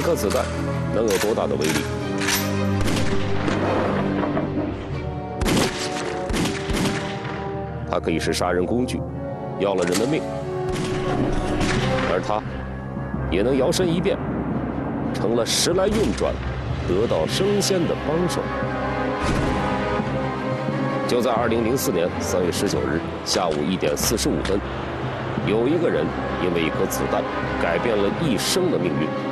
一颗子弹能有多大的威力？它可以是杀人工具，要了人的命；而它也能摇身一变，成了时来运转、得道升仙的帮手。就在二零零四年三月十九日下午一点四十五分，有一个人因为一颗子弹改变了一生的命运。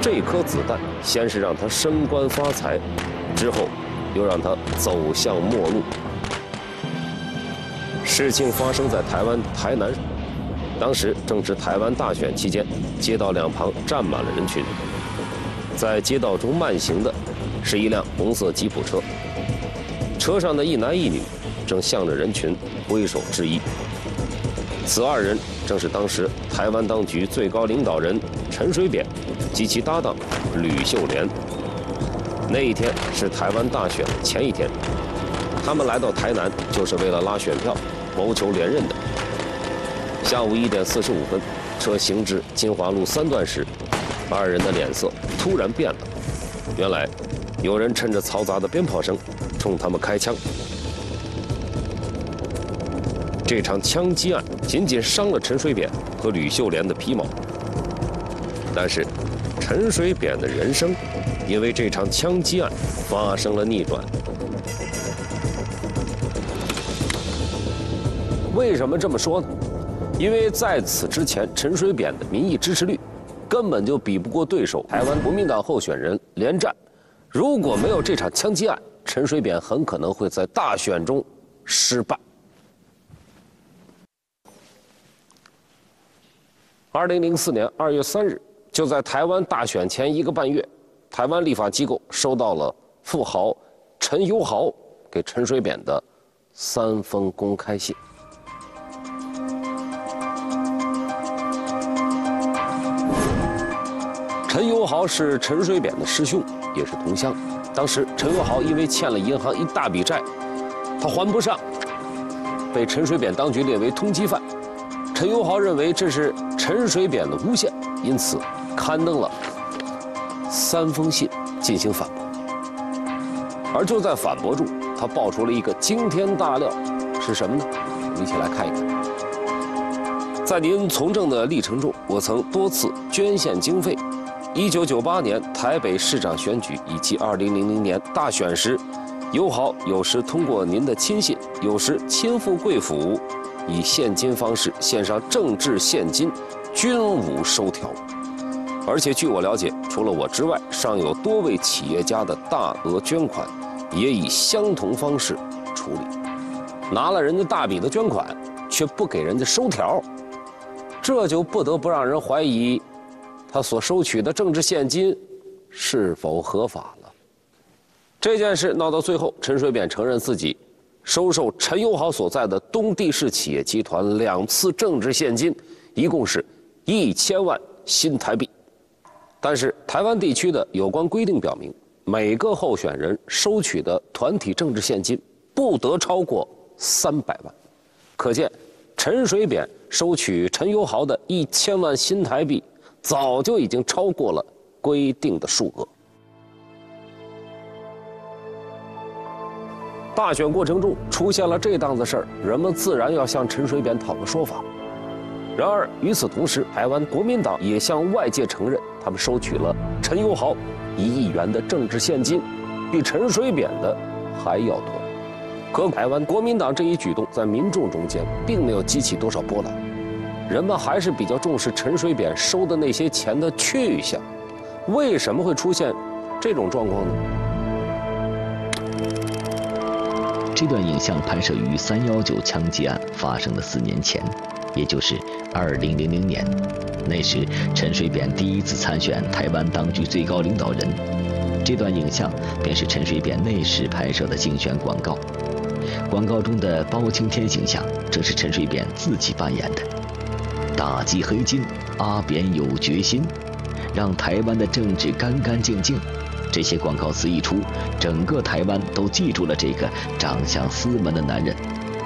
这颗子弹先是让他升官发财，之后又让他走向末路。事情发生在台湾台南，当时正值台湾大选期间，街道两旁站满了人群。在街道中慢行的，是一辆红色吉普车，车上的一男一女正向着人群挥手致意。此二人正是当时台湾当局最高领导人陈水扁及其搭档吕秀莲。那一天是台湾大选前一天，他们来到台南就是为了拉选票。谋求连任的。下午一点四十五分，车行至金华路三段时，二人的脸色突然变了。原来，有人趁着嘈杂的鞭炮声，冲他们开枪。这场枪击案仅仅伤了陈水扁和吕秀莲的皮毛，但是，陈水扁的人生，因为这场枪击案发生了逆转。为什么这么说呢？因为在此之前，陈水扁的民意支持率根本就比不过对手台湾国民党候选人连战。如果没有这场枪击案，陈水扁很可能会在大选中失败。二零零四年二月三日，就在台湾大选前一个半月，台湾立法机构收到了富豪陈友豪给陈水扁的三封公开信。陈友豪是陈水扁的师兄，也是同乡。当时陈友豪因为欠了银行一大笔债，他还不上，被陈水扁当局列为通缉犯。陈友豪认为这是陈水扁的诬陷，因此刊登了三封信进行反驳。而就在反驳中，他爆出了一个惊天大料，是什么呢？我们一起来看一看。在您从政的历程中，我曾多次捐献经费。一九九八年台北市长选举以及二零零零年大选时，友好有时通过您的亲信，有时亲赴贵府，以现金方式献上政治现金，均无收条。而且据我了解，除了我之外，尚有多位企业家的大额捐款，也以相同方式处理。拿了人家大笔的捐款，却不给人家收条，这就不得不让人怀疑。他所收取的政治现金是否合法了？这件事闹到最后，陈水扁承认自己收受陈友豪所在的东地市企业集团两次政治现金，一共是一千万新台币。但是台湾地区的有关规定表明，每个候选人收取的团体政治现金不得超过三百万。可见，陈水扁收取陈友豪的一千万新台币。早就已经超过了规定的数额。大选过程中出现了这档子事儿，人们自然要向陈水扁讨个说法。然而与此同时，台湾国民党也向外界承认，他们收取了陈友豪一亿元的政治现金，比陈水扁的还要多。可台湾国民党这一举动在民众中间并没有激起多少波澜。人们还是比较重视陈水扁收的那些钱的去向，为什么会出现这种状况呢？这段影像拍摄于三幺九枪击案发生的四年前，也就是二零零零年。那时陈水扁第一次参选台湾当局最高领导人。这段影像便是陈水扁那时拍摄的竞选广告。广告中的包青天形象正是陈水扁自己扮演的。打击黑金，阿扁有决心，让台湾的政治干干净净。这些广告词一出，整个台湾都记住了这个长相斯文的男人。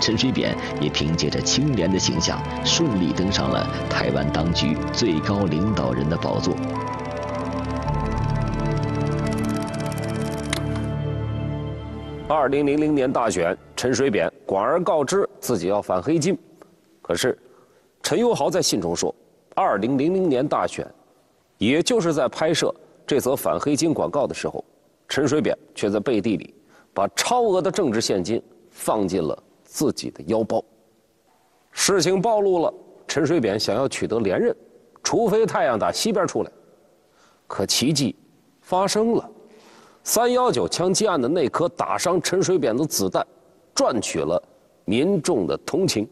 陈水扁也凭借着清廉的形象，顺利登上了台湾当局最高领导人的宝座。二零零零年大选，陈水扁广而告之自己要反黑金，可是陈友豪在信中说，二零零零年大选，也就是在拍摄这则反黑金广告的时候，陈水扁却在背地里把超额的政治现金放进了。自己的腰包。事情暴露了，陈水扁想要取得连任，除非太阳打西边出来。可奇迹发生了，三幺九枪击案的那颗打伤陈水扁的子弹，赚取了民众的同情。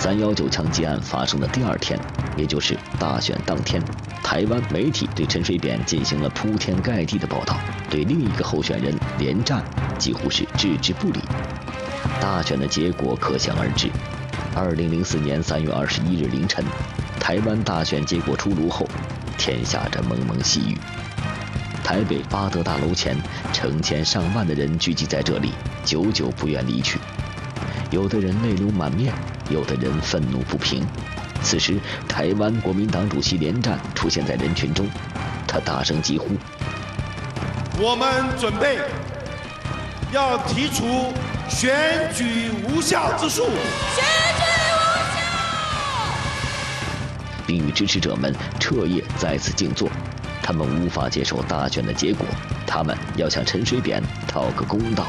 三幺九枪击案发生的第二天，也就是大选当天，台湾媒体对陈水扁进行了铺天盖地的报道，对另一个候选人连战几乎是置之不理。大选的结果可想而知。二零零四年三月二十一日凌晨，台湾大选结果出炉后，天下着蒙蒙细雨。台北八德大楼前，成千上万的人聚集在这里，久久不愿离去。有的人泪流满面，有的人愤怒不平。此时，台湾国民党主席连战出现在人群中，他大声疾呼：“我们准备要提出选举无效之诉。”选举无效，并与支持者们彻夜在此静坐。他们无法接受大选的结果，他们要向陈水扁讨个公道。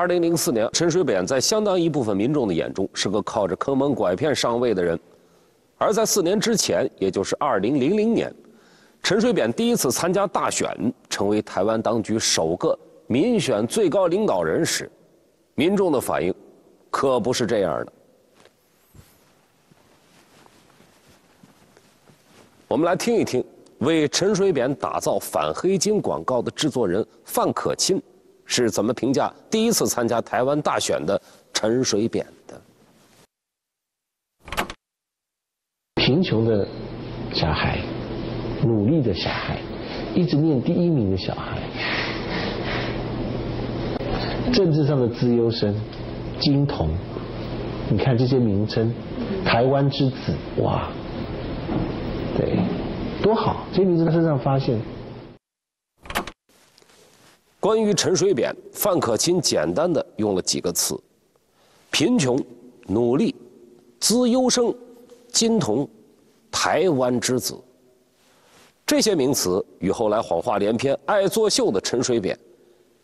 二零零四年，陈水扁在相当一部分民众的眼中是个靠着坑蒙拐骗上位的人，而在四年之前，也就是二零零零年，陈水扁第一次参加大选，成为台湾当局首个民选最高领导人时，民众的反应可不是这样的。我们来听一听，为陈水扁打造反黑金广告的制作人范可钦。是怎么评价第一次参加台湾大选的陈水扁的？贫穷的小孩，努力的小孩，一直念第一名的小孩，政治上的资优生，金童，你看这些名称，台湾之子，哇，对，多好，这些名字在身上发现。关于陈水扁，范可钦简单的用了几个词：贫穷、努力、资优生、金童、台湾之子。这些名词与后来谎话连篇、爱作秀的陈水扁，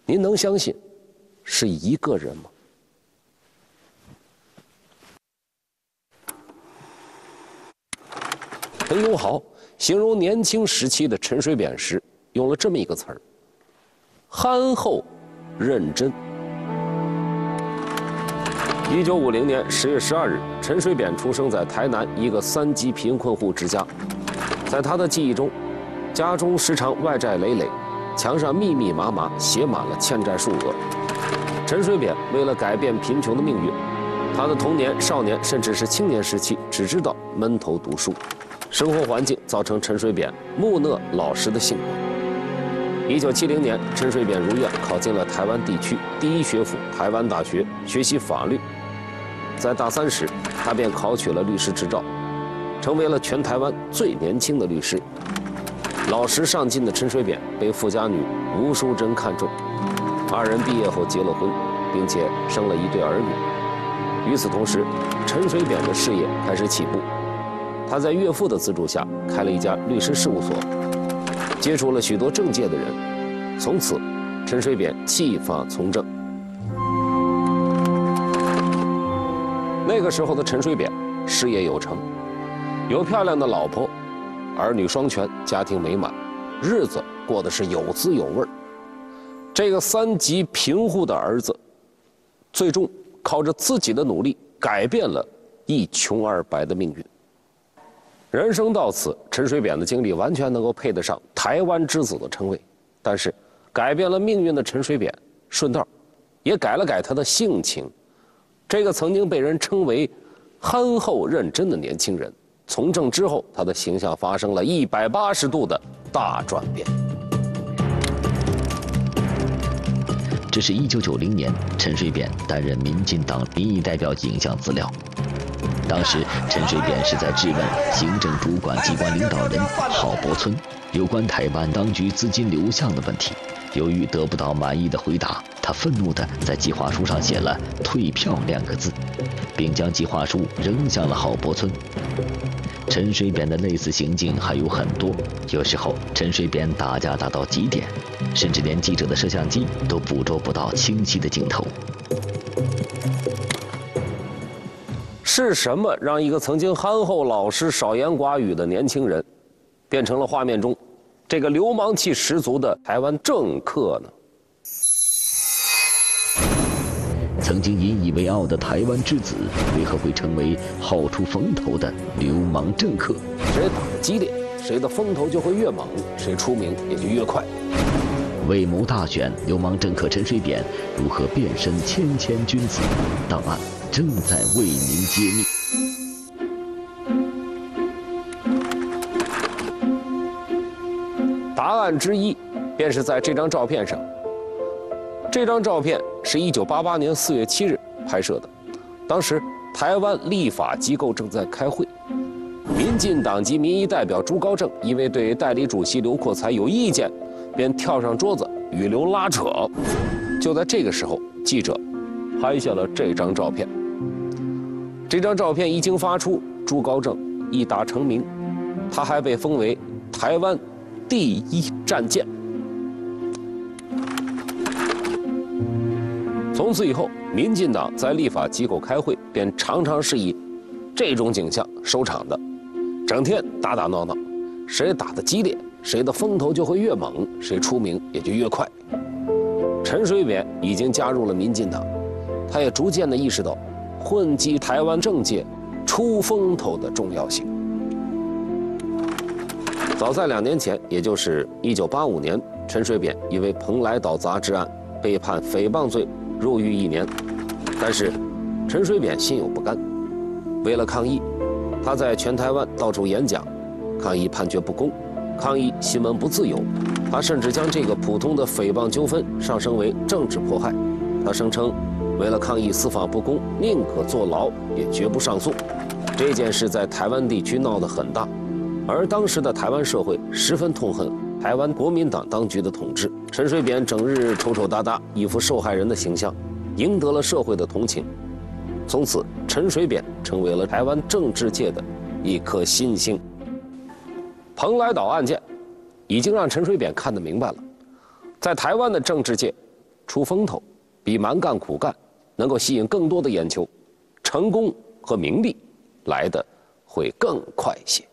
您能相信是一个人吗？陈永豪形容年轻时期的陈水扁时，用了这么一个词儿。憨厚、认真。一九五零年十月十二日，陈水扁出生在台南一个三级贫困户之家。在他的记忆中，家中时常外债累累，墙上密密麻麻写满了欠债数额。陈水扁为了改变贫穷的命运，他的童年、少年甚至是青年时期只知道闷头读书，生活环境造成陈水扁木讷老实的性格。一九七零年，陈水扁如愿考进了台湾地区第一学府台湾大学学习法律。在大三时，他便考取了律师执照，成为了全台湾最年轻的律师。老实上进的陈水扁被富家女吴淑珍看中，二人毕业后结了婚，并且生了一对儿女。与此同时，陈水扁的事业开始起步，他在岳父的资助下开了一家律师事务所。接触了许多政界的人，从此，陈水扁弃法从政。那个时候的陈水扁事业有成，有漂亮的老婆，儿女双全，家庭美满，日子过得是有滋有味这个三级贫户的儿子，最终靠着自己的努力，改变了一穷二白的命运。人生到此，陈水扁的经历完全能够配得上“台湾之子”的称谓。但是，改变了命运的陈水扁，顺道也改了改他的性情。这个曾经被人称为憨厚认真的年轻人，从政之后，他的形象发生了一百八十度的大转变。这是一九九零年陈水扁担任民进党民意代表影像资料。当时陈水扁是在质问行政主管机关领导人郝柏村有关台湾当局资金流向的问题。由于得不到满意的回答，他愤怒地在计划书上写了“退票”两个字，并将计划书扔向了郝柏村。陈水扁的类似行径还有很多，有时候陈水扁打架打到极点，甚至连记者的摄像机都捕捉不到清晰的镜头。是什么让一个曾经憨厚老实、少言寡语的年轻人，变成了画面中这个流氓气十足的台湾政客呢？曾经引以为傲的台湾之子，为何会成为好出风头的流氓政客？谁打得激烈，谁的风头就会越猛，谁出名也就越快。为谋大选，流氓政客陈水扁如何变身谦谦君子？档案正在为您揭秘。答案之一，便是在这张照片上。这张照片是一九八八年四月七日拍摄的，当时台湾立法机构正在开会，民进党籍民意代表朱高正因为对代理主席刘阔才有意见，便跳上桌子与刘拉扯。就在这个时候，记者拍下了这张照片。这张照片一经发出，朱高正一打成名，他还被封为台湾第一战舰。从此以后，民进党在立法机构开会，便常常是以这种景象收场的，整天打打闹闹，谁打得激烈，谁的风头就会越猛，谁出名也就越快。陈水扁已经加入了民进党，他也逐渐地意识到混迹台湾政界、出风头的重要性。早在两年前，也就是1985年，陈水扁因为蓬莱岛杂志案被判诽谤罪。入狱一年，但是陈水扁心有不甘。为了抗议，他在全台湾到处演讲，抗议判决不公，抗议新闻不自由。他甚至将这个普通的诽谤纠纷上升为政治迫害。他声称，为了抗议司法不公，宁可坐牢也绝不上诉。这件事在台湾地区闹得很大，而当时的台湾社会十分痛恨。台湾国民党当局的统治，陈水扁整日丑丑哒哒，一副受害人的形象，赢得了社会的同情。从此，陈水扁成为了台湾政治界的一颗新星。蓬莱岛案件已经让陈水扁看得明白了，在台湾的政治界，出风头比蛮干苦干能够吸引更多的眼球，成功和名利来的会更快些。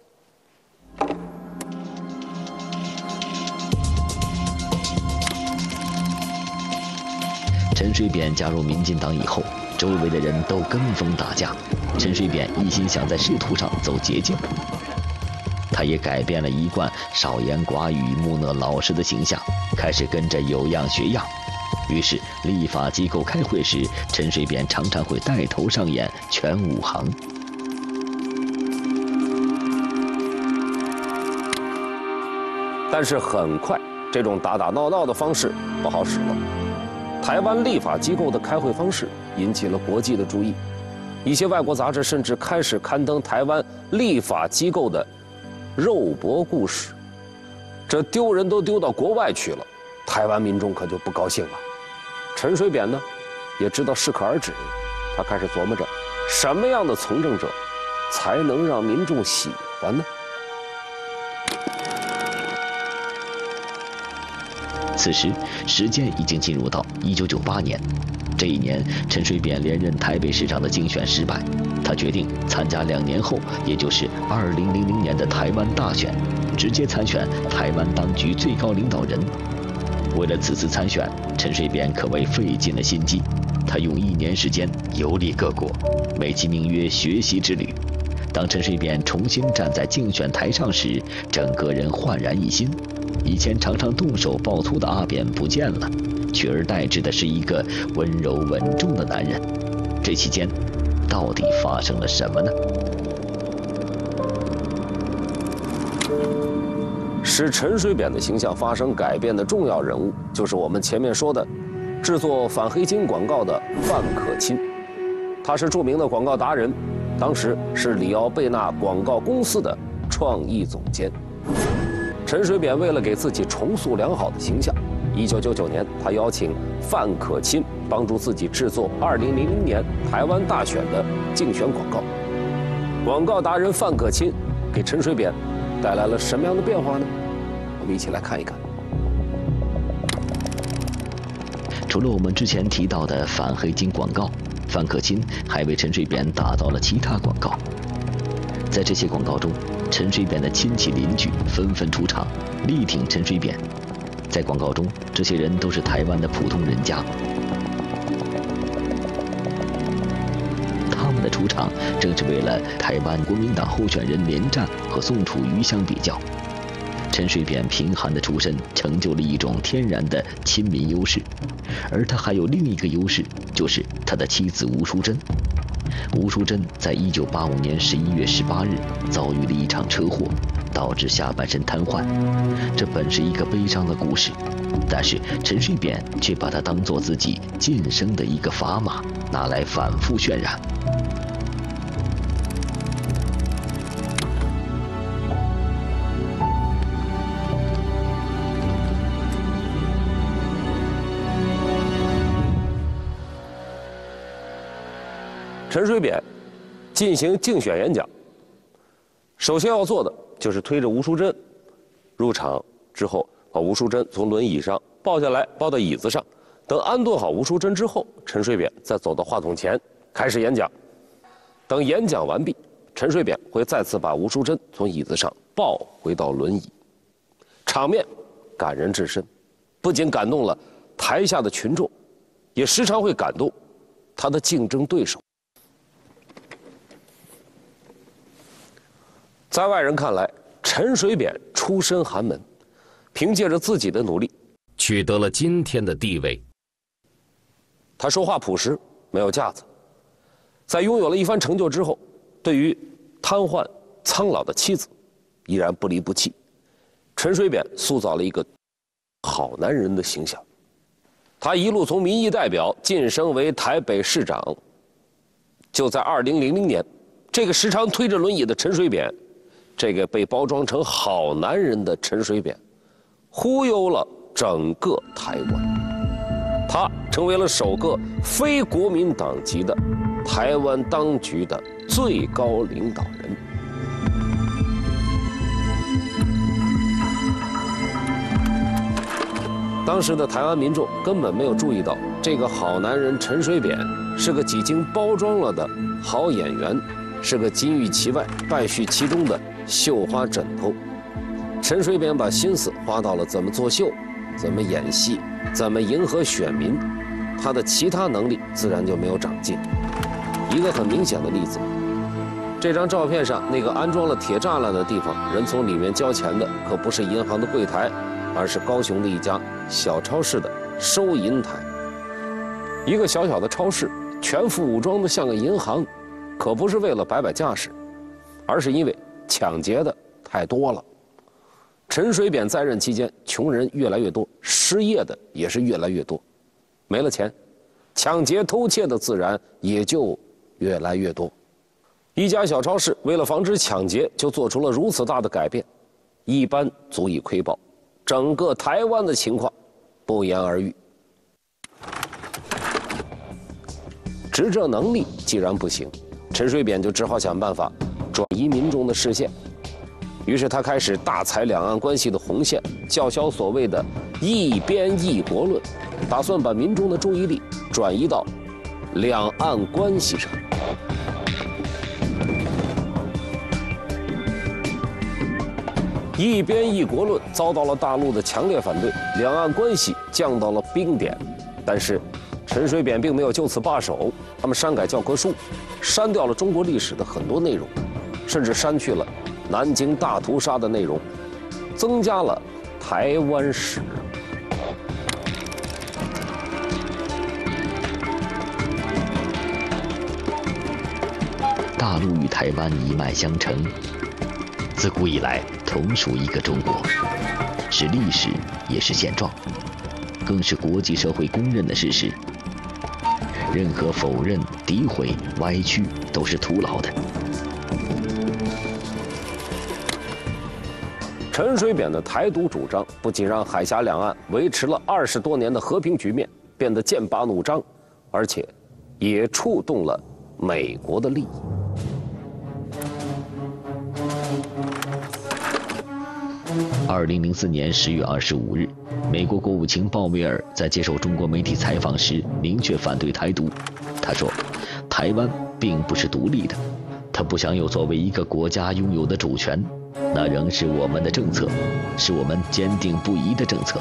陈水扁加入民进党以后，周围的人都跟风打架。陈水扁一心想在仕途上走捷径，他也改变了一贯少言寡语、木讷老实的形象，开始跟着有样学样。于是，立法机构开会时，陈水扁常常会带头上演全武行。但是很快，这种打打闹闹的方式不好使了。台湾立法机构的开会方式引起了国际的注意，一些外国杂志甚至开始刊登台湾立法机构的肉搏故事，这丢人都丢到国外去了，台湾民众可就不高兴了。陈水扁呢，也知道适可而止，他开始琢磨着，什么样的从政者才能让民众喜欢呢？此时，时间已经进入到一九九八年。这一年，陈水扁连任台北市长的竞选失败，他决定参加两年后，也就是二零零零年的台湾大选，直接参选台湾当局最高领导人。为了此次参选，陈水扁可谓费尽了心机。他用一年时间游历各国，美其名曰学习之旅。当陈水扁重新站在竞选台上时，整个人焕然一新。以前常常动手爆粗的阿扁不见了，取而代之的是一个温柔稳重的男人。这期间，到底发生了什么呢？使陈水扁的形象发生改变的重要人物，就是我们前面说的制作反黑金广告的范可钦。他是著名的广告达人，当时是里奥贝纳广告公司的创意总监。陈水扁为了给自己重塑良好的形象，一九九九年，他邀请范可钦帮助自己制作二零零零年台湾大选的竞选广告。广告达人范可钦给陈水扁带来了什么样的变化呢？我们一起来看一看。除了我们之前提到的反黑金广告，范可钦还为陈水扁打造了其他广告。在这些广告中，陈水扁的亲戚邻居纷纷出场，力挺陈水扁。在广告中，这些人都是台湾的普通人家，他们的出场正是为了台湾国民党候选人连战和宋楚瑜相比较。陈水扁贫寒的出身，成就了一种天然的亲民优势，而他还有另一个优势，就是他的妻子吴淑珍。吴淑珍在一九八五年十一月十八日遭遇了一场车祸，导致下半身瘫痪。这本是一个悲伤的故事，但是陈水扁却把它当做自己晋升的一个砝码，拿来反复渲染。陈水扁进行竞选演讲，首先要做的就是推着吴淑珍入场之后，把吴淑珍从轮椅上抱下来，抱到椅子上。等安顿好吴淑珍之后，陈水扁再走到话筒前开始演讲。等演讲完毕，陈水扁会再次把吴淑珍从椅子上抱回到轮椅。场面感人至深，不仅感动了台下的群众，也时常会感动他的竞争对手。在外人看来，陈水扁出身寒门，凭借着自己的努力，取得了今天的地位。他说话朴实，没有架子。在拥有了一番成就之后，对于瘫痪苍老的妻子，依然不离不弃。陈水扁塑造了一个好男人的形象。他一路从民意代表晋升为台北市长。就在2000年，这个时常推着轮椅的陈水扁。这个被包装成好男人的陈水扁，忽悠了整个台湾，他成为了首个非国民党籍的台湾当局的最高领导人。当时的台湾民众根本没有注意到，这个好男人陈水扁是个几经包装了的好演员，是个金玉其外败絮其中的。绣花枕头，陈水扁把心思花到了怎么作秀，怎么演戏，怎么迎合选民，他的其他能力自然就没有长进。一个很明显的例子，这张照片上那个安装了铁栅栏的地方，人从里面交钱的可不是银行的柜台，而是高雄的一家小超市的收银台。一个小小的超市，全副武装的像个银行，可不是为了摆摆架势，而是因为。抢劫的太多了。陈水扁在任期间，穷人越来越多，失业的也是越来越多，没了钱，抢劫偷窃的自然也就越来越多。一家小超市为了防止抢劫，就做出了如此大的改变，一般足以窥豹整个台湾的情况，不言而喻。执政能力既然不行，陈水扁就只好想办法。转移民众的视线，于是他开始大踩两岸关系的红线，叫嚣所谓的“一边一国论”，打算把民众的注意力转移到两岸关系上。“一边一国论”遭到了大陆的强烈反对，两岸关系降到了冰点。但是，陈水扁并没有就此罢手，他们删改教科书，删掉了中国历史的很多内容。甚至删去了南京大屠杀的内容，增加了台湾史。大陆与台湾一脉相承，自古以来同属一个中国，是历史，也是现状，更是国际社会公认的事实。任何否认、诋毁、歪曲都是徒劳的。陈水扁的台独主张不仅让海峡两岸维持了二十多年的和平局面变得剑拔弩张，而且也触动了美国的利益。二零零四年十月二十五日，美国国务卿鲍威尔在接受中国媒体采访时明确反对台独。他说：“台湾并不是独立的，不享有作为一个国家拥有的主权。”那仍是我们的政策，是我们坚定不移的政策。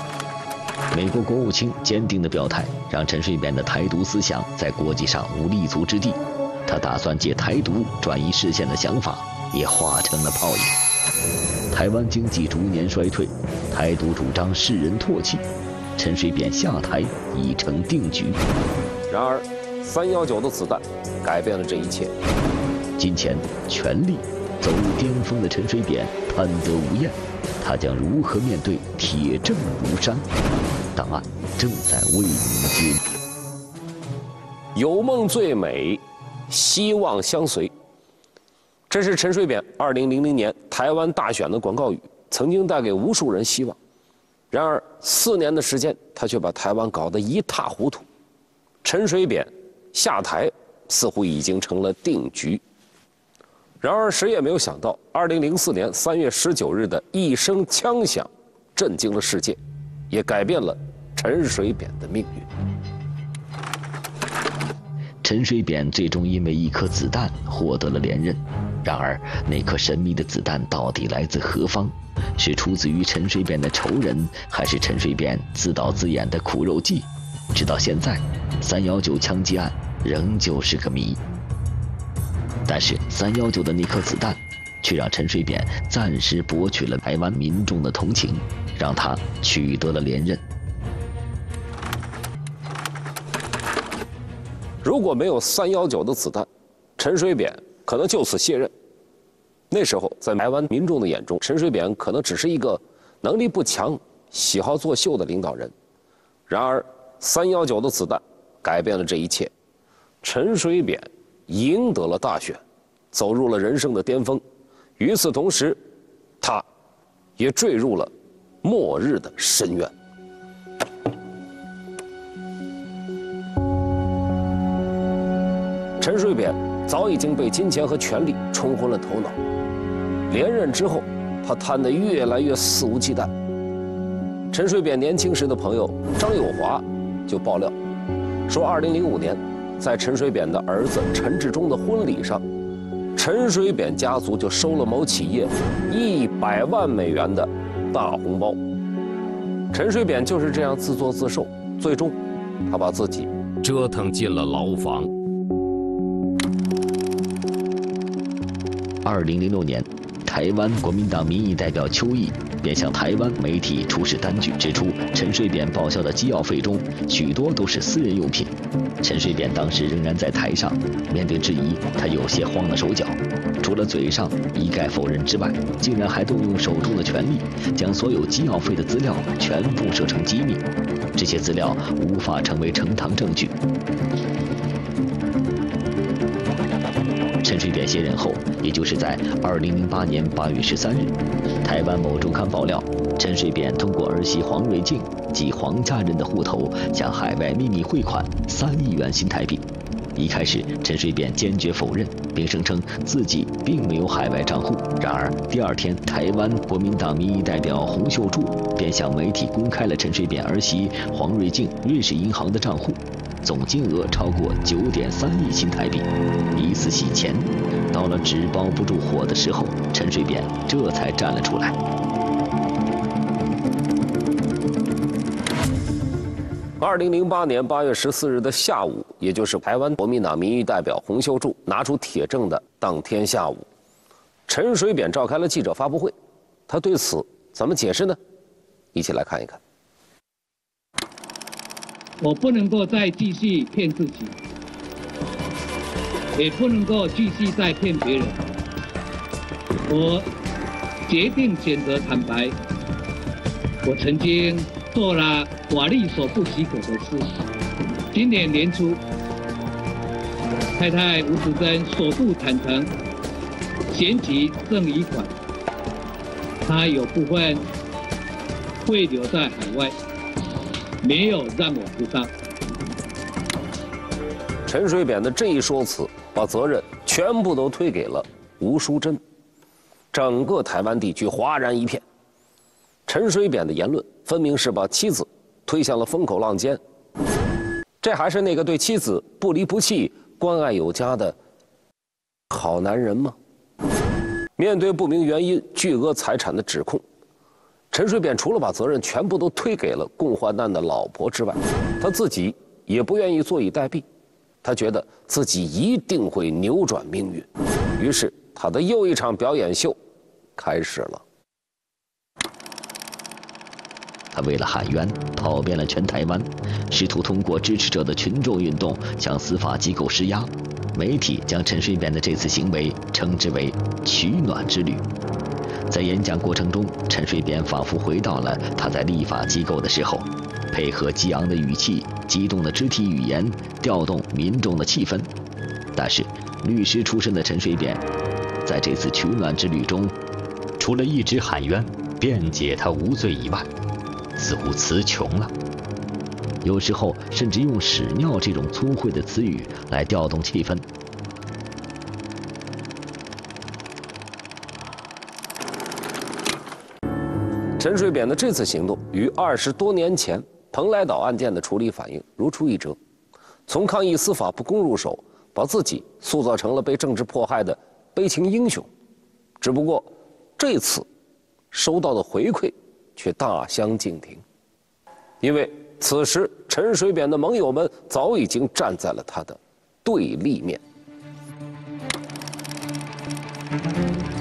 美国国务卿坚定的表态，让陈水扁的台独思想在国际上无立足之地。他打算借台独转移视线的想法，也化成了泡影。台湾经济逐年衰退，台独主张世人唾弃，陈水扁下台已成定局。然而，三幺九的子弹改变了这一切。金钱、权力。走入巅峰的陈水扁贪得无厌，他将如何面对铁证如山？档案正在为您揭秘。有梦最美，希望相随。这是陈水扁2000年台湾大选的广告语，曾经带给无数人希望。然而四年的时间，他却把台湾搞得一塌糊涂。陈水扁下台，似乎已经成了定局。然而，谁也没有想到，二零零四年三月十九日的一声枪响，震惊了世界，也改变了陈水扁的命运。陈水扁最终因为一颗子弹获得了连任。然而，那颗神秘的子弹到底来自何方？是出自于陈水扁的仇人，还是陈水扁自导自演的苦肉计？直到现在，三幺九枪击案仍旧是个谜。但是三幺九的那颗子弹，却让陈水扁暂时博取了台湾民众的同情，让他取得了连任。如果没有三幺九的子弹，陈水扁可能就此卸任。那时候，在台湾民众的眼中，陈水扁可能只是一个能力不强、喜好作秀的领导人。然而，三幺九的子弹改变了这一切，陈水扁。赢得了大选，走入了人生的巅峰。与此同时，他，也坠入了末日的深渊。陈水扁早已经被金钱和权力冲昏了头脑。连任之后，他贪得越来越肆无忌惮。陈水扁年轻时的朋友张友华就爆料说，二零零五年。在陈水扁的儿子陈志忠的婚礼上，陈水扁家族就收了某企业一百万美元的大红包。陈水扁就是这样自作自受，最终他把自己折腾进了牢房。二零零六年。台湾国民党民意代表邱毅便向台湾媒体出示单据，指出陈水扁报销的机要费中许多都是私人用品。陈水扁当时仍然在台上，面对质疑，他有些慌了手脚。除了嘴上一概否认之外，竟然还动用手中的权力，将所有机要费的资料全部设成机密，这些资料无法成为呈堂证据。陈水扁卸任后，也就是在二零零八年八月十三日，台湾某周刊爆料，陈水扁通过儿媳黄瑞静及黄家人的户头向海外秘密汇款三亿元新台币。一开始，陈水扁坚决否认，并声称自己并没有海外账户。然而，第二天，台湾国民党民意代表洪秀柱便向媒体公开了陈水扁儿媳黄瑞静瑞士银行的账户。总金额超过九点三亿新台币，疑似洗钱。到了纸包不住火的时候，陈水扁这才站了出来。二零零八年八月十四日的下午，也就是台湾国民党民意代表洪秀柱拿出铁证的当天下午，陈水扁召开了记者发布会，他对此怎么解释呢？一起来看一看。我不能够再继续骗自己，也不能够继续再骗别人。我决定选择坦白。我曾经做了法律所不许可的事。今年年初，太太吴淑珍首度坦诚，嫌弃赠与款，她有部分会留在海外，没有让我知道。陈水扁的这一说辞，把责任全部都推给了吴淑珍，整个台湾地区哗然一片。陈水扁的言论分明是把妻子推向了风口浪尖。这还是那个对妻子不离不弃、关爱有加的好男人吗？面对不明原因巨额财产的指控，陈水扁除了把责任全部都推给了共患难的老婆之外，他自己也不愿意坐以待毙。他觉得自己一定会扭转命运，于是他的又一场表演秀开始了。他为了喊冤，跑遍了全台湾，试图通过支持者的群众运动向司法机构施压。媒体将陈水扁的这次行为称之为“取暖之旅”。在演讲过程中，陈水扁仿佛回到了他在立法机构的时候。配合激昂的语气、激动的肢体语言，调动民众的气氛。但是，律师出身的陈水扁，在这次取暖之旅中，除了一直喊冤、辩解他无罪以外，似乎词穷了。有时候，甚至用“屎尿”这种粗秽的词语来调动气氛。陈水扁的这次行动与二十多年前。蓬莱岛案件的处理反应如出一辙，从抗议司法不公入手，把自己塑造成了被政治迫害的悲情英雄。只不过，这次收到的回馈却大相径庭，因为此时陈水扁的盟友们早已经站在了他的对立面。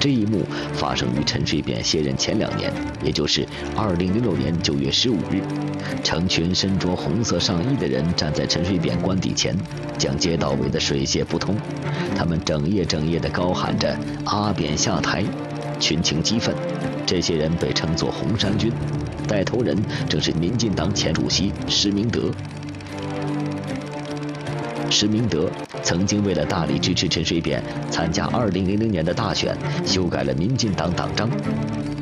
这一幕发生于陈水扁卸任前两年，也就是二零零六年九月十五日。成群身着红色上衣的人站在陈水扁官邸前，将街道围得水泄不通。他们整夜整夜地高喊着“阿扁下台”，群情激愤。这些人被称作“红衫军”，带头人正是民进党前主席施明德。施明德曾经为了大力支持陈水扁参加2000年的大选，修改了民进党党章。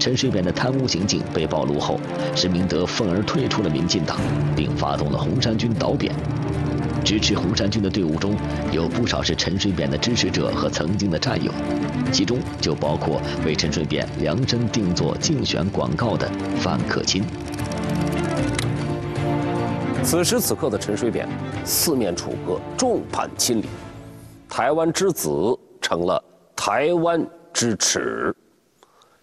陈水扁的贪污行径被暴露后，施明德愤而退出了民进党，并发动了红衫军倒扁。支持红衫军的队伍中有不少是陈水扁的支持者和曾经的战友，其中就包括为陈水扁量身定做竞选广告的范可钦。此时此刻的陈水扁，四面楚歌，众叛亲离，台湾之子成了台湾之耻。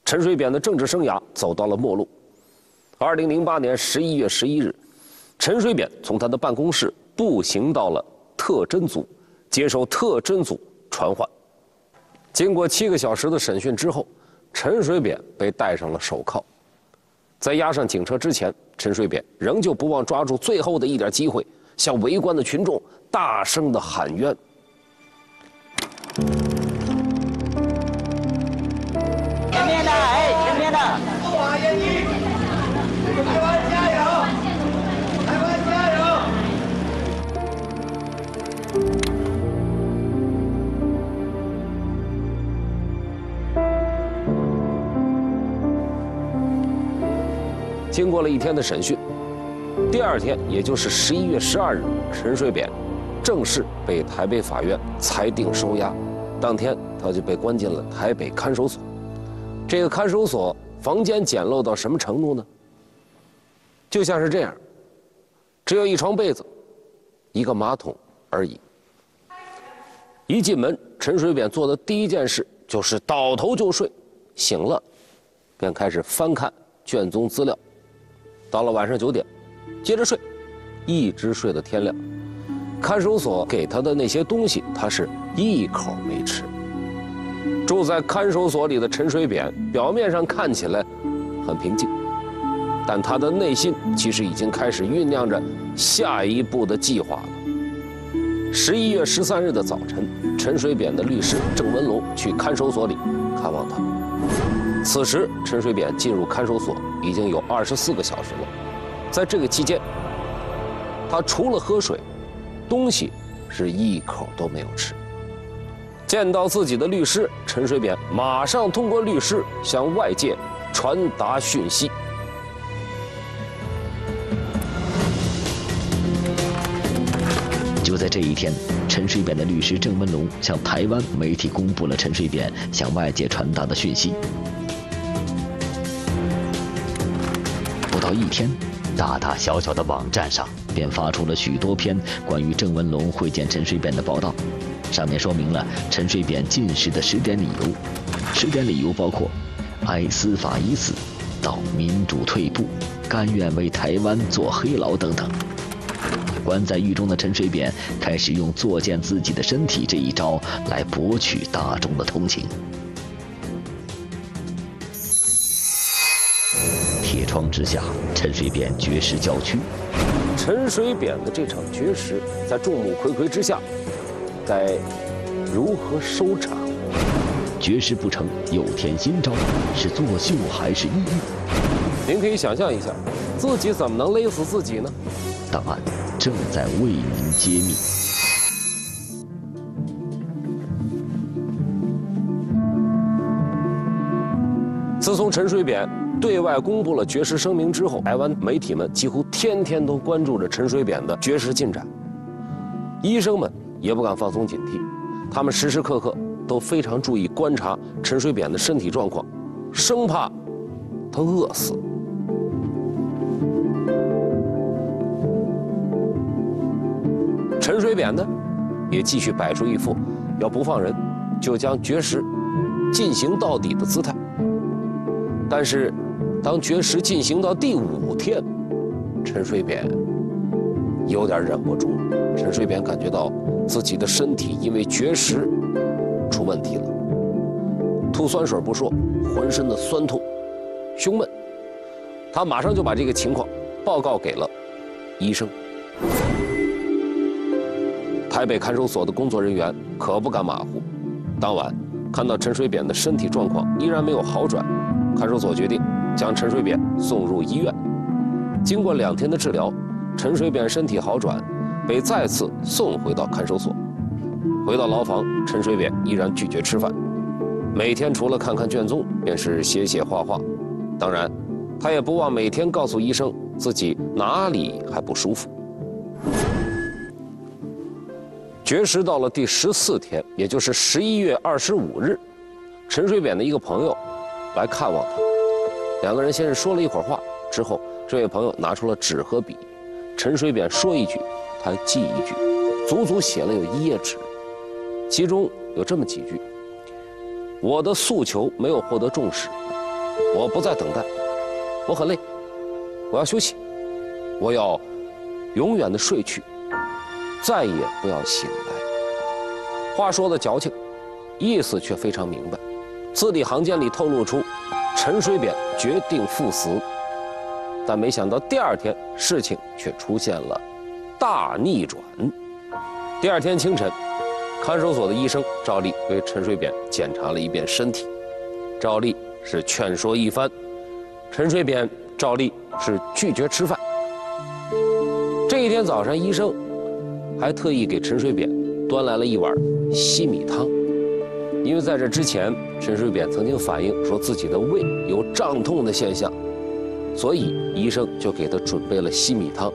陈水扁的政治生涯走到了末路。二零零八年十一月十一日，陈水扁从他的办公室步行到了特侦组，接受特侦组传唤。经过七个小时的审讯之后，陈水扁被戴上了手铐。在押上警车之前，陈水扁仍旧不忘抓住最后的一点机会，向围观的群众大声的喊冤。前面的，哎，前面的，经过了一天的审讯，第二天，也就是十一月十二日，陈水扁正式被台北法院裁定收押。当天，他就被关进了台北看守所。这个看守所房间简陋到什么程度呢？就像是这样，只有一床被子，一个马桶而已。一进门，陈水扁做的第一件事就是倒头就睡，醒了，便开始翻看卷宗资料。到了晚上九点，接着睡，一直睡到天亮。看守所给他的那些东西，他是一口没吃。住在看守所里的陈水扁，表面上看起来很平静，但他的内心其实已经开始酝酿着下一步的计划了。十一月十三日的早晨，陈水扁的律师郑文龙去看守所里看望他。此时，陈水扁进入看守所已经有二十四个小时了。在这个期间，他除了喝水，东西是一口都没有吃。见到自己的律师陈水扁，马上通过律师向外界传达讯息。就在这一天，陈水扁的律师郑文龙向台湾媒体公布了陈水扁向外界传达的讯息。到一天，大大小小的网站上便发出了许多篇关于郑文龙会见陈水扁的报道。上面说明了陈水扁进食的十点理由，十点理由包括：挨司法已死、到民主退步、甘愿为台湾做黑牢等等。关在狱中的陈水扁开始用作践自己的身体这一招来博取大众的同情。窗之下，陈水扁绝食郊区。陈水扁的这场绝食，在众目睽睽之下。该如何收场？绝食不成，又添新招，是作秀还是抑郁？您可以想象一下，自己怎么能勒死自己呢？档案正在为您揭秘。自从陈水扁对外公布了绝食声明之后，台湾媒体们几乎天天都关注着陈水扁的绝食进展，医生们。也不敢放松警惕，他们时时刻刻都非常注意观察陈水扁的身体状况，生怕他饿死。陈水扁呢，也继续摆出一副要不放人就将绝食进行到底的姿态。但是，当绝食进行到第五天，陈水扁有点忍不住。陈水扁感觉到。自己的身体因为绝食出问题了，吐酸水不说，浑身的酸痛、胸闷，他马上就把这个情况报告给了医生。台北看守所的工作人员可不敢马虎，当晚看到陈水扁的身体状况依然没有好转，看守所决定将陈水扁送入医院。经过两天的治疗，陈水扁身体好转。被再次送回到看守所，回到牢房，陈水扁依然拒绝吃饭，每天除了看看卷宗，便是写写画画。当然，他也不忘每天告诉医生自己哪里还不舒服。绝食到了第十四天，也就是十一月二十五日，陈水扁的一个朋友来看望他，两个人先是说了一会儿话，之后这位朋友拿出了纸和笔，陈水扁说一句。他记一句，足足写了有一页纸，其中有这么几句：“我的诉求没有获得重视，我不再等待，我很累，我要休息，我要永远的睡去，再也不要醒来。”话说的矫情，意思却非常明白，字里行间里透露出陈水扁决定赴死，但没想到第二天事情却出现了。大逆转。第二天清晨，看守所的医生照例为陈水扁检查了一遍身体，照例是劝说一番。陈水扁照例是拒绝吃饭。这一天早上，医生还特意给陈水扁端来了一碗稀米汤，因为在这之前，陈水扁曾经反映说自己的胃有胀痛的现象，所以医生就给他准备了西米汤。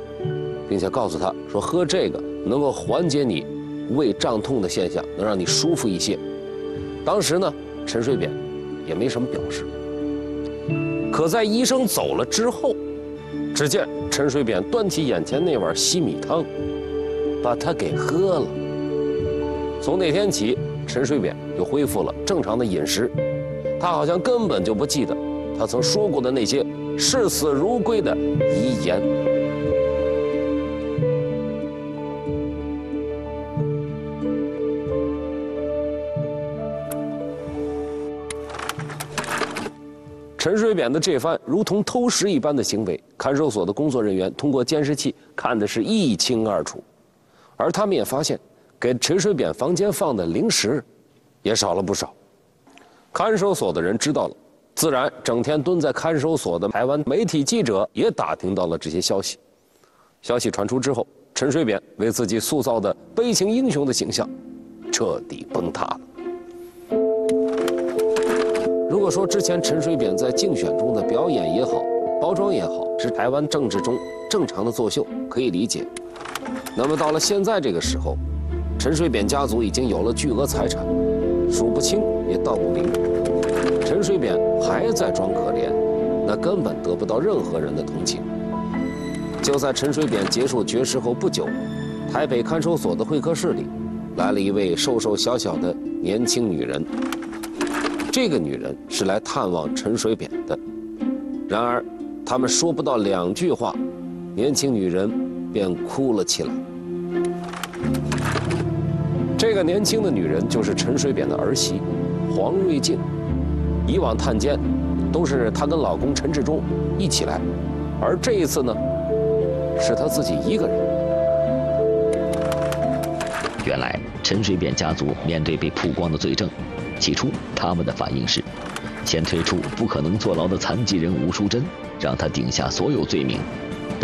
并且告诉他说，喝这个能够缓解你胃胀痛的现象，能让你舒服一些。当时呢，陈水扁也没什么表示。可在医生走了之后，只见陈水扁端起眼前那碗西米汤，把它给喝了。从那天起，陈水扁就恢复了正常的饮食，他好像根本就不记得他曾说过的那些视死如归的遗言。陈水扁的这番如同偷食一般的行为，看守所的工作人员通过监视器看的是一清二楚，而他们也发现，给陈水扁房间放的零食，也少了不少。看守所的人知道了，自然整天蹲在看守所的台湾媒体记者也打听到了这些消息。消息传出之后，陈水扁为自己塑造的悲情英雄的形象，彻底崩塌了。如果说之前陈水扁在竞选中的表演也好，包装也好，是台湾政治中正常的作秀，可以理解。那么到了现在这个时候，陈水扁家族已经有了巨额财产，数不清也道不明，陈水扁还在装可怜，那根本得不到任何人的同情。就在陈水扁结束绝食后不久，台北看守所的会客室里，来了一位瘦瘦小小的年轻女人。这个女人是来探望陈水扁的，然而，他们说不到两句话，年轻女人便哭了起来。这个年轻的女人就是陈水扁的儿媳黄瑞静。以往探监，都是她跟老公陈志忠一起来，而这一次呢，是她自己一个人。原来，陈水扁家族面对被曝光的罪证。起初，他们的反应是，先推出不可能坐牢的残疾人吴淑珍，让她顶下所有罪名。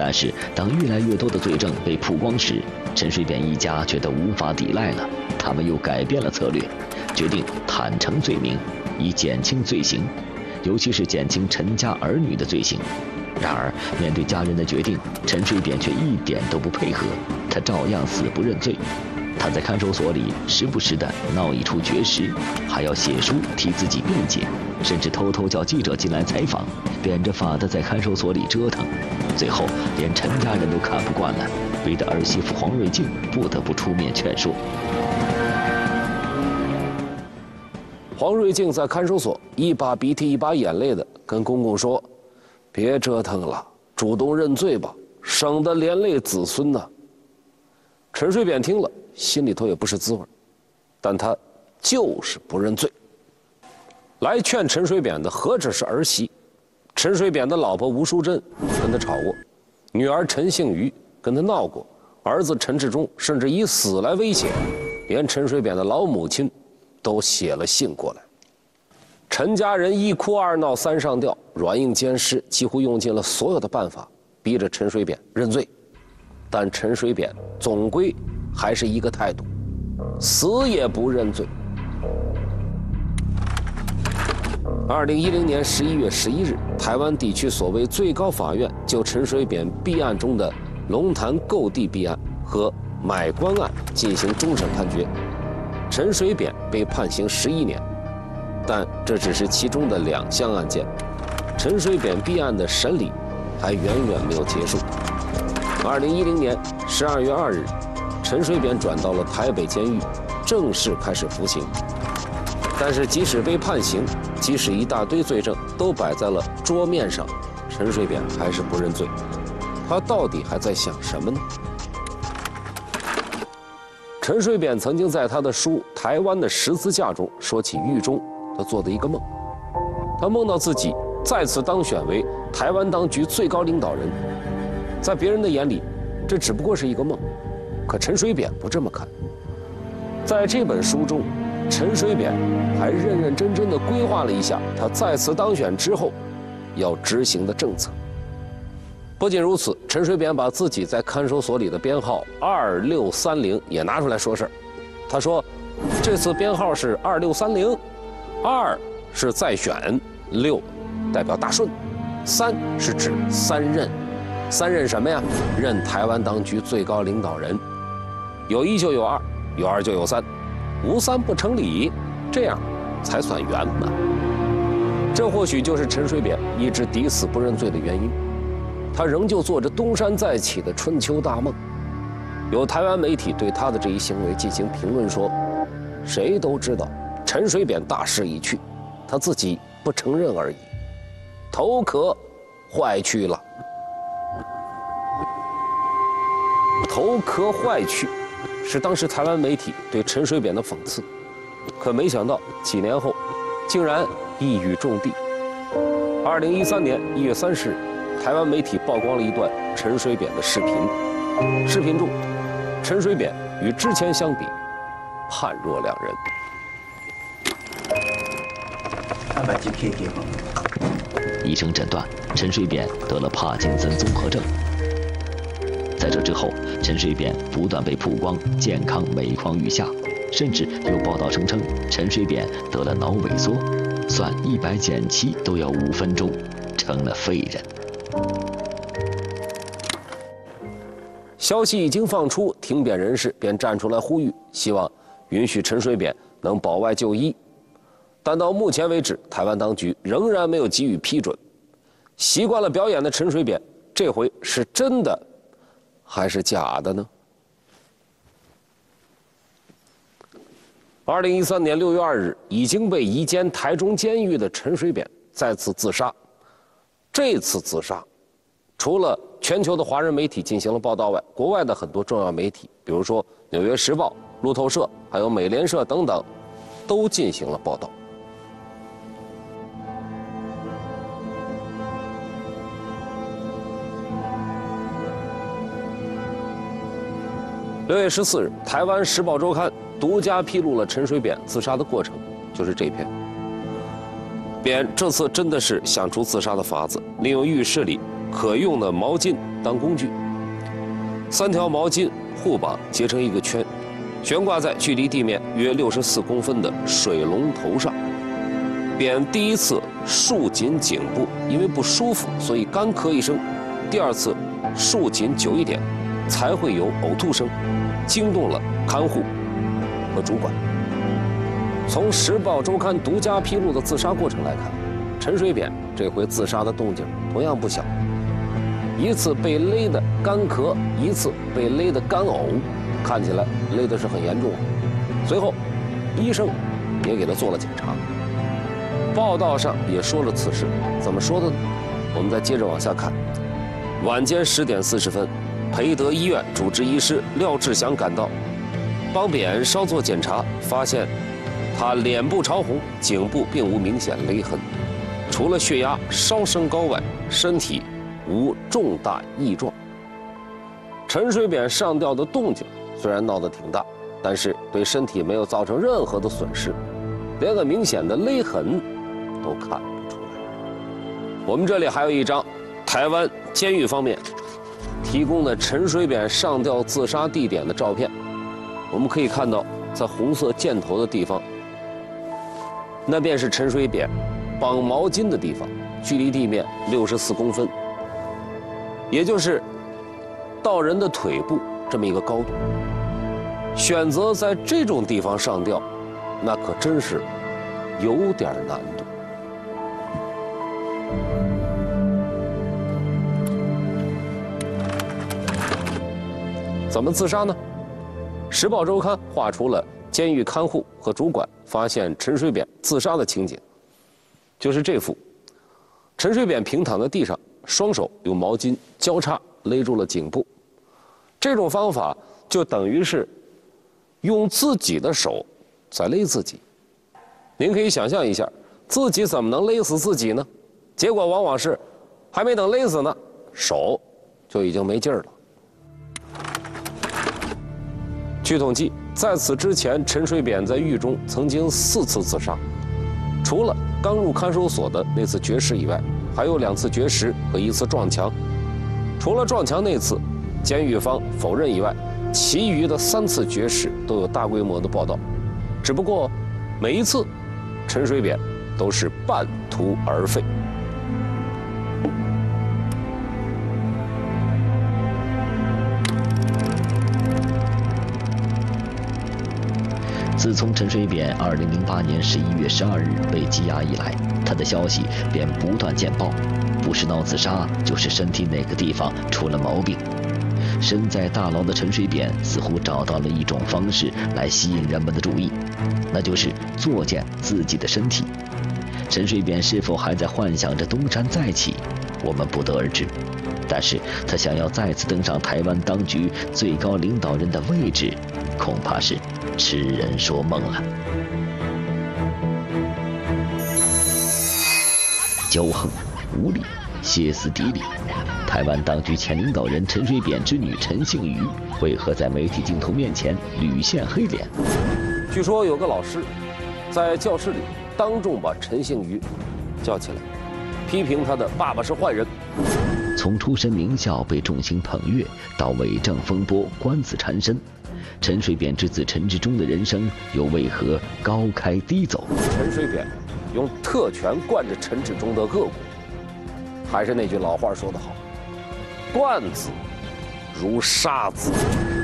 但是，当越来越多的罪证被曝光时，陈水扁一家觉得无法抵赖了，他们又改变了策略，决定坦诚罪名，以减轻罪行，尤其是减轻陈家儿女的罪行。然而，面对家人的决定，陈水扁却一点都不配合，他照样死不认罪。他在看守所里时不时地闹一出绝食，还要写书替自己辩解，甚至偷偷叫记者进来采访，变着法的在看守所里折腾。最后连陈家人都看不惯了，逼得儿媳妇黄瑞静不得不出面劝说。黄瑞静在看守所一把鼻涕一把眼泪的跟公公说：“别折腾了，主动认罪吧，省得连累子孙呐。”陈水扁听了。心里头也不是滋味，但他就是不认罪。来劝陈水扁的何止是儿媳，陈水扁的老婆吴淑珍跟他吵过，女儿陈幸瑜跟他闹过，儿子陈志忠甚至以死来威胁，连陈水扁的老母亲都写了信过来。陈家人一哭二闹三上吊，软硬兼施，几乎用尽了所有的办法，逼着陈水扁认罪，但陈水扁总归。还是一个态度，死也不认罪。二零一零年十一月十一日，台湾地区所谓最高法院就陈水扁弊案中的龙潭购地弊案和买官案进行终审判决，陈水扁被判刑十一年。但这只是其中的两项案件，陈水扁弊案的审理还远远没有结束。二零一零年十二月二日。陈水扁转到了台北监狱，正式开始服刑。但是，即使被判刑，即使一大堆罪证都摆在了桌面上，陈水扁还是不认罪。他到底还在想什么呢？陈水扁曾经在他的书《台湾的十字架》中说起狱中他做的一个梦，他梦到自己再次当选为台湾当局最高领导人。在别人的眼里，这只不过是一个梦。可陈水扁不这么看，在这本书中，陈水扁还认认真真的规划了一下他再次当选之后要执行的政策。不仅如此，陈水扁把自己在看守所里的编号二六三零也拿出来说事儿。他说，这次编号是二六三零，二是再选，六代表大顺，三是指三任，三任什么呀？任台湾当局最高领导人。有一就有二，有二就有三，无三不成礼，这样才算圆满。这或许就是陈水扁一直抵死不认罪的原因。他仍旧做着东山再起的春秋大梦。有台湾媒体对他的这一行为进行评论说：“谁都知道陈水扁大势已去，他自己不承认而已。头壳坏去了，头壳坏去。”是当时台湾媒体对陈水扁的讽刺，可没想到几年后，竟然一语中的。二零一三年一月三十日，台湾媒体曝光了一段陈水扁的视频，视频中，陈水扁与之前相比，判若两人。医生诊断陈水扁得了帕金森综合症。在这之后，陈水扁不断被曝光健康每况愈下，甚至有报道声称陈水扁得了脑萎缩。算一百减七都要五分钟，成了废人。消息一经放出，停扁人士便站出来呼吁，希望允许陈水扁能保外就医。但到目前为止，台湾当局仍然没有给予批准。习惯了表演的陈水扁，这回是真的还是假的呢？二零一三年六月二日，已经被移监台中监狱的陈水扁再次自杀。这次自杀，除了全球的华人媒体进行了报道外，国外的很多重要媒体，比如说《纽约时报》、路透社，还有美联社等等，都进行了报道。六月十四日，台湾《时报周刊》独家披露了陈水扁自杀的过程，就是这篇。扁这次真的是想出自杀的法子，利用浴室里可用的毛巾当工具，三条毛巾互绑结成一个圈，悬挂在距离地面约六十四公分的水龙头上。扁第一次束紧颈部，因为不舒服，所以干咳一声；第二次束紧久一点。才会有呕吐声，惊动了看护和主管。从《时报周刊》独家披露的自杀过程来看，陈水扁这回自杀的动静同样不小，一次被勒得干咳，一次被勒得干呕，看起来勒的是很严重。随后，医生也给他做了检查，报道上也说了此事，怎么说的呢？我们再接着往下看。晚间十点四十分。培德医院主治医师廖志祥赶到，帮扁稍作检查，发现他脸部潮红，颈部并无明显勒痕，除了血压稍升高外，身体无重大异状。陈水扁上吊的动静虽然闹得挺大，但是对身体没有造成任何的损失，连个明显的勒痕都看不出来。我们这里还有一张台湾监狱方面。提供的陈水扁上吊自杀地点的照片，我们可以看到，在红色箭头的地方，那便是陈水扁绑毛巾的地方，距离地面六十四公分，也就是到人的腿部这么一个高度。选择在这种地方上吊，那可真是有点难度。怎么自杀呢？《时报周刊》画出了监狱看护和主管发现陈水扁自杀的情景，就是这幅：陈水扁平躺在地上，双手用毛巾交叉勒住了颈部。这种方法就等于是用自己的手在勒自己。您可以想象一下，自己怎么能勒死自己呢？结果往往是还没等勒死呢，手就已经没劲儿了。据统计，在此之前，陈水扁在狱中曾经四次自杀，除了刚入看守所的那次绝食以外，还有两次绝食和一次撞墙。除了撞墙那次，监狱方否认以外，其余的三次绝食都有大规模的报道。只不过，每一次，陈水扁都是半途而废。自从陈水扁2008年11月12日被羁押以来，他的消息便不断见报，不是闹自杀，就是身体哪个地方出了毛病。身在大牢的陈水扁似乎找到了一种方式来吸引人们的注意，那就是作践自己的身体。陈水扁是否还在幻想着东山再起，我们不得而知。但是他想要再次登上台湾当局最高领导人的位置，恐怕是。痴人说梦了。骄横、无理、歇斯底里，台湾当局前领导人陈水扁之女陈幸瑜为何在媒体镜头面前屡现黑脸？据说有个老师在教室里当众把陈幸瑜叫起来，批评他的爸爸是坏人。从出身名校被众星捧月，到伪证风波官司缠身。陈水扁之子陈志忠的人生又为何高开低走？陈水扁用特权惯着陈志忠的恶果，还是那句老话说得好：“惯子如杀子。”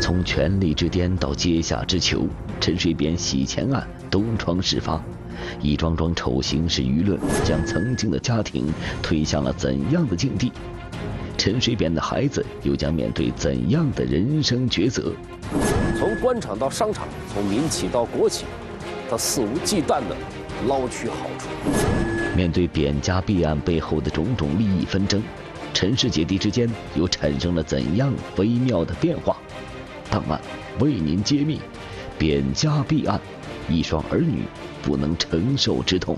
从权力之巅到阶下之囚，陈水扁洗钱案东窗事发，一桩桩丑行使舆论将曾经的家庭推向了怎样的境地？陈水扁的孩子又将面对怎样的人生抉择？从官场到商场，从民企到国企，他肆无忌惮地捞取好处。面对扁家弊案背后的种种利益纷争，陈氏姐弟之间又产生了怎样微妙的变化？档案为您揭秘：扁家弊案，一双儿女不能承受之痛。